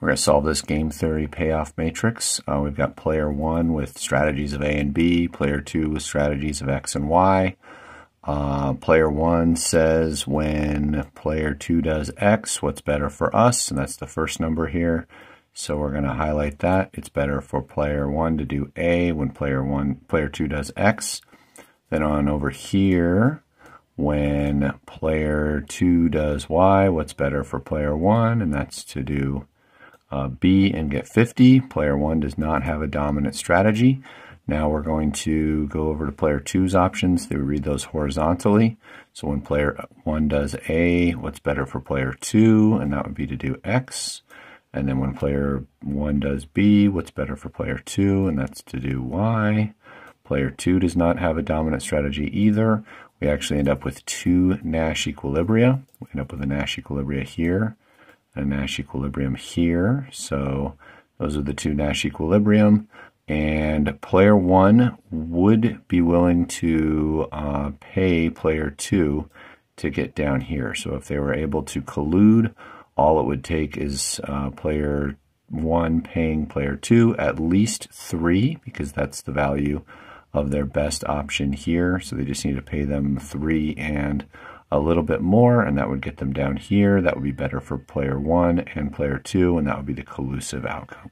We're going to solve this game theory payoff matrix. Uh, we've got player one with strategies of A and B, player two with strategies of X and Y. Uh, player one says when player two does X, what's better for us? And that's the first number here. So we're going to highlight that. It's better for player one to do A when player one, player two does X. Then on over here, when player two does Y, what's better for player one? And that's to do uh, B and get 50. Player 1 does not have a dominant strategy. Now we're going to go over to player 2's options. They read those horizontally. So when player 1 does A, what's better for player 2? And that would be to do X. And then when player 1 does B, what's better for player 2? And that's to do Y. Player 2 does not have a dominant strategy either. We actually end up with two Nash equilibria. We end up with a Nash equilibria here a Nash equilibrium here. So those are the two Nash equilibrium. And player one would be willing to uh, pay player two to get down here. So if they were able to collude, all it would take is uh, player one paying player two at least three, because that's the value of their best option here. So they just need to pay them three and a little bit more, and that would get them down here. That would be better for player one and player two, and that would be the collusive outcome.